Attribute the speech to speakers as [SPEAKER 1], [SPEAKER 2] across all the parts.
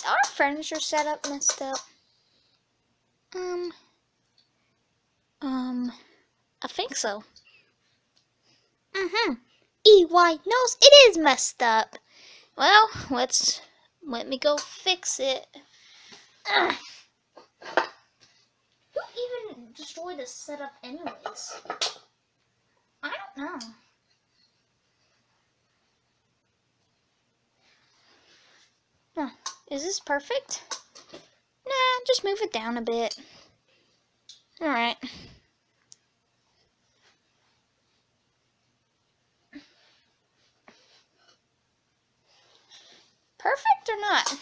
[SPEAKER 1] Is our furniture setup messed up? Um, um, I think so. Mm-hmm. EY knows it is messed up. Well, let's let me go fix it. Ugh. Who even destroyed the setup anyways? I don't know. Huh. Is this perfect? Nah, just move it down a bit. Alright. Perfect or not?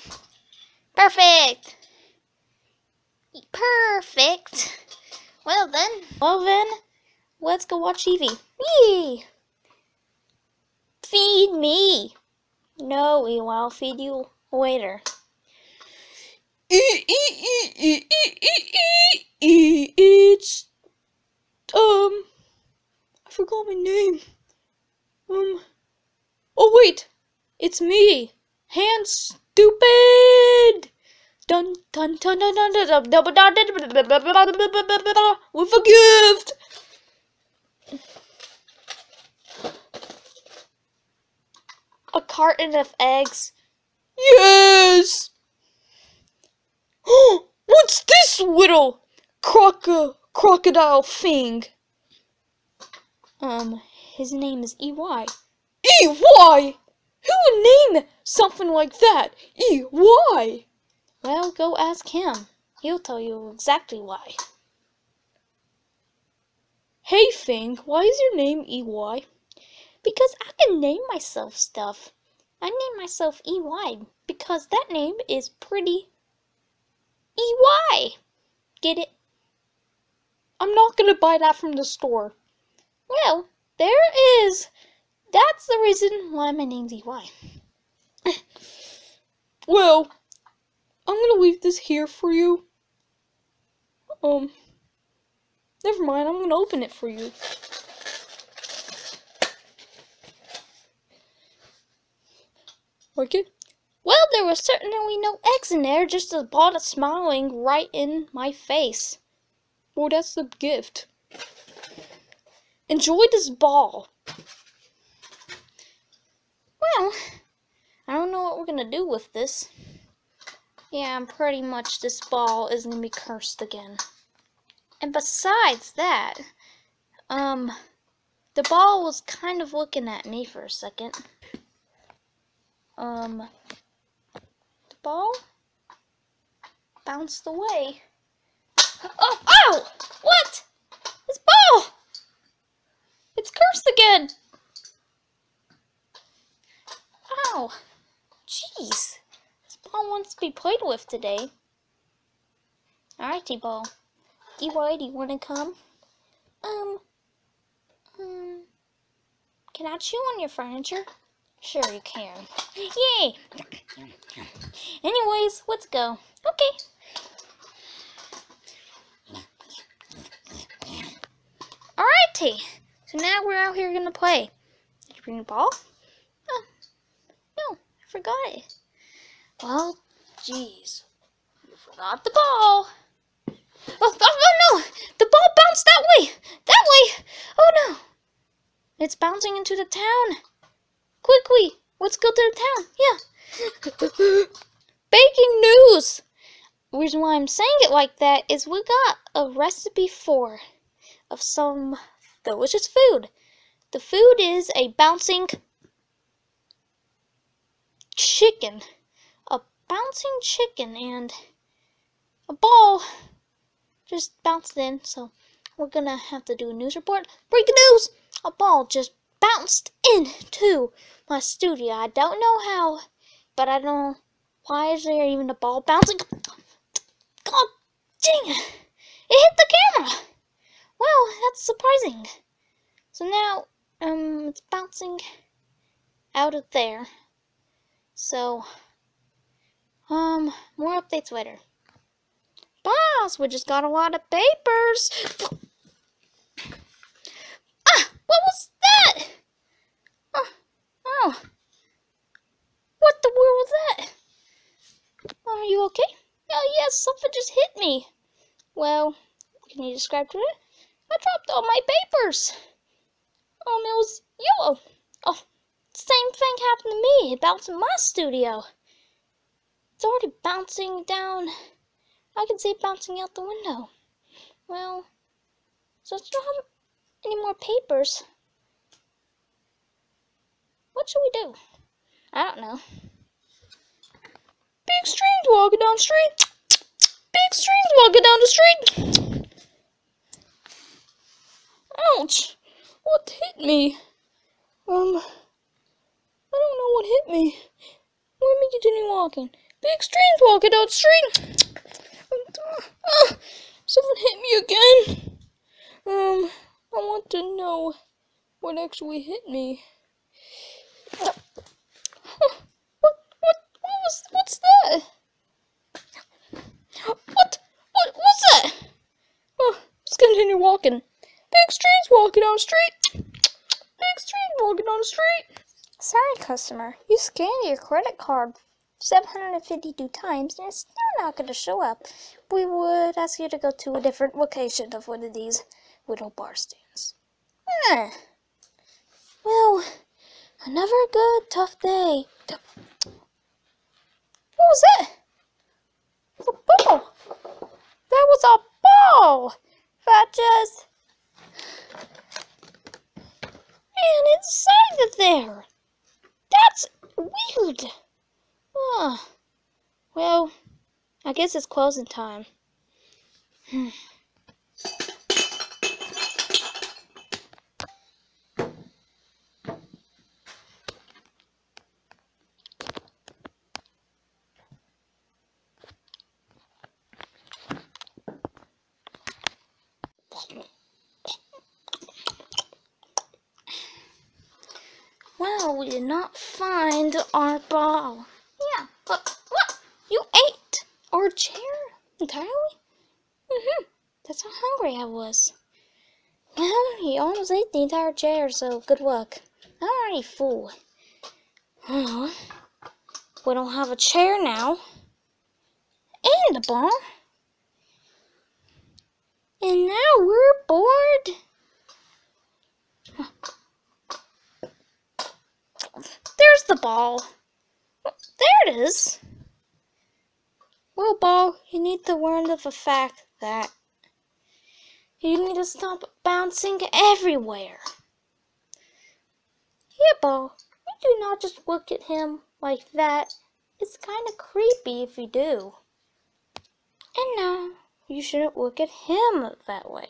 [SPEAKER 1] Perfect! Perfect! Well then, well then, let's go watch TV. Yee! Feed me! No, I'll feed you later.
[SPEAKER 2] It's um, I forgot my name. Um, oh wait, it's me, Hands, Stupid. Dun dun dun dun dun dun dun dun with a gift.
[SPEAKER 1] A carton of eggs.
[SPEAKER 2] Yes. What's this little croco crocodile thing?
[SPEAKER 1] Um, his name is EY.
[SPEAKER 2] E-Y? Who would name something like that? E-Y?
[SPEAKER 1] Well, go ask him. He'll tell you exactly why.
[SPEAKER 2] Hey Fang, why is your name E-Y?
[SPEAKER 1] Because I can name myself stuff. I name myself EY because that name is pretty EY. Get it?
[SPEAKER 2] I'm not gonna buy that from the store.
[SPEAKER 1] Well, there is. That's the reason why my name's EY.
[SPEAKER 2] Well, I'm gonna leave this here for you. Um, never mind, I'm gonna open it for you. Like it?
[SPEAKER 1] Well, there was certainly no eggs in there, just a ball of smiling right in my face.
[SPEAKER 2] Well, that's the gift. Enjoy this ball.
[SPEAKER 1] Well, I don't know what we're gonna do with this. Yeah, I'm pretty much this ball is gonna be cursed again. And besides that, um, the ball was kind of looking at me for a second. Um, ball bounced away. Oh, ow! What? This ball! It's cursed again! Ow! Jeez! This ball wants to be played with today. Alright, T-Ball. EY, do you want to come? Um, um, can I chew on your furniture? Sure you can. Yay! Anyways, let's go. Okay. Alrighty. So now we're out here gonna play. Did you bring the ball? Oh, no, I forgot it. Well, jeez. You forgot the ball. Oh, oh, oh no! The ball bounced that way! That way! Oh no! It's bouncing into the town. Quickly, let's go to the town. Yeah. Baking news! The reason why I'm saying it like that is we got a recipe for of some delicious food. The food is a bouncing chicken. A bouncing chicken and a ball just bounced in, so we're gonna have to do a news report. Breaking news! A ball just bounced into my studio. I don't know how, but I don't why is there even a ball bouncing. God dang it! It hit the camera! Well, that's surprising. So now, um, it's bouncing out of there. So, um, more updates later. Boss, we just got a lot of papers. Ah, what was Oh, oh. What the world was that? Are you okay? Oh, yes, something just hit me. Well, can you describe to it? I dropped all my papers. Um, it was yellow. Oh, same thing happened to me. It bounced in my studio. It's already bouncing down. I can see it bouncing out the window. Well, since I don't have any more papers, what should we do? I don't know.
[SPEAKER 2] Big streams walking down the street. Big streams walking down the street. Ouch! What hit me? Um, I don't know what hit me. Let me continue walking. Big streams walking down the street. Uh, someone hit me again. Um, I want to know what actually hit me. Uh, huh, what, what, what was, what's that? What, what, what's that? Oh, let's continue walking. Big streets walking down the street. Big streets walking down the street.
[SPEAKER 1] Sorry, customer. You scanned your credit card 752 times and it's still not going to show up. We would ask you to go to a different location of one of these little bar stands. Eh. Well, another good, tough day. What was that? A ball. That was a ball just. Man, it decided there. That's weird. Ah, well, I guess it's closing time. Hmm. Well, we did not find our ball. Yeah, look, look, you ate our chair entirely? Mm-hmm, that's how hungry I was. Well, you almost ate the entire chair, so good luck. I'm already full. Well, we don't have a chair now. And a ball. And now we're bored. There's the ball. There it is. Well, ball, you need to learn of the fact that you need to stop bouncing everywhere. Yeah, ball, you do not just look at him like that. It's kind of creepy if you do. And no, you shouldn't look at him that way.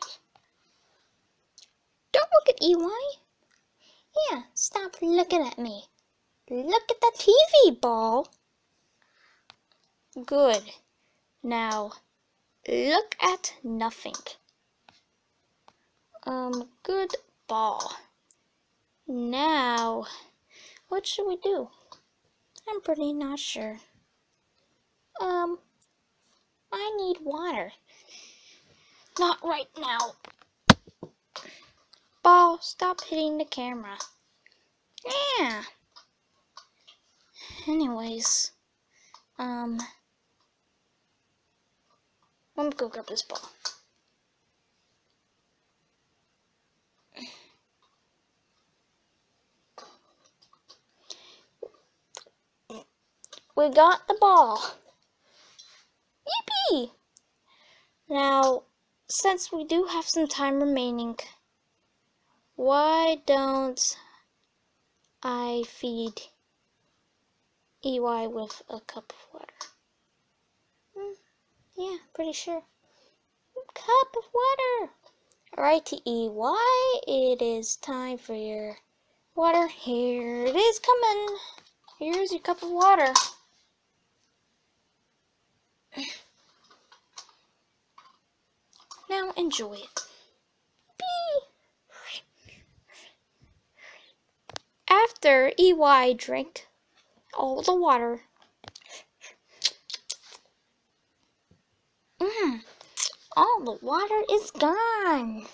[SPEAKER 1] Don't look at EY. Stop looking at me. Look at the TV ball. Good. Now, look at nothing. Um, good ball. Now, what should we do? I'm pretty not sure. Um, I need water. Not right now. Ball, stop hitting the camera. Yeah. Anyways, um, let me go grab this ball. We got the ball. Yippee! Now, since we do have some time remaining, why don't I feed EY with a cup of water? Hmm, yeah, pretty sure. Cup of water! Alright, to EY, it is time for your water. Here it is coming. Here's your cup of water. Now enjoy it. After EY drank all the water, mm, all the water is gone.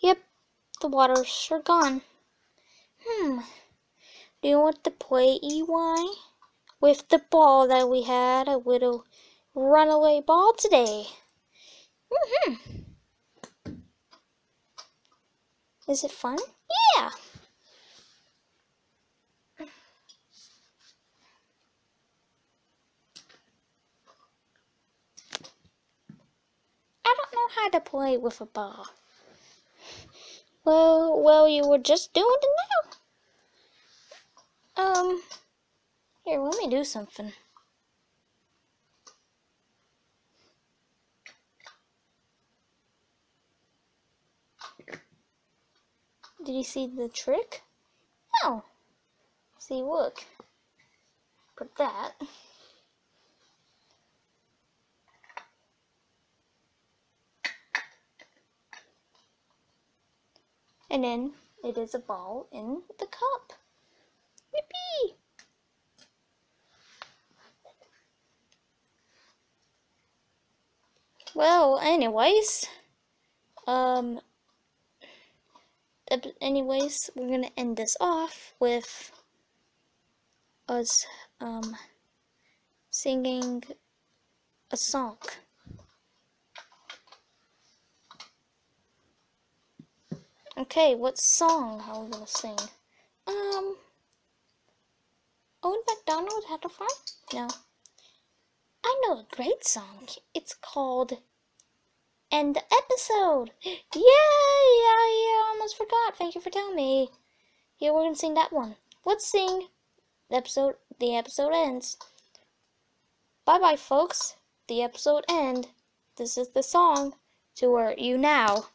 [SPEAKER 1] Yep, the water's sure gone. Hmm, do you want to play EY? with the ball that we had, a little runaway ball today. Mm hmm Is it fun? Yeah. I don't how to play with a ball. Well, well, you were just doing it now. Um, here, let me do something. Did you see the trick? No. See, look. Put that. And then it is a ball in the cup. Yippee! Well, anyways, um, anyways, we're gonna end this off with us, um, singing a song. Okay, what song are we gonna sing? Um, Old McDonald had a farm? No. I know a great song. It's called End the Episode. Yay! I almost forgot. Thank you for telling me. Here, we're gonna sing that one. Let's sing the episode. The episode ends. Bye bye, folks. The episode end. This is the song to where you now.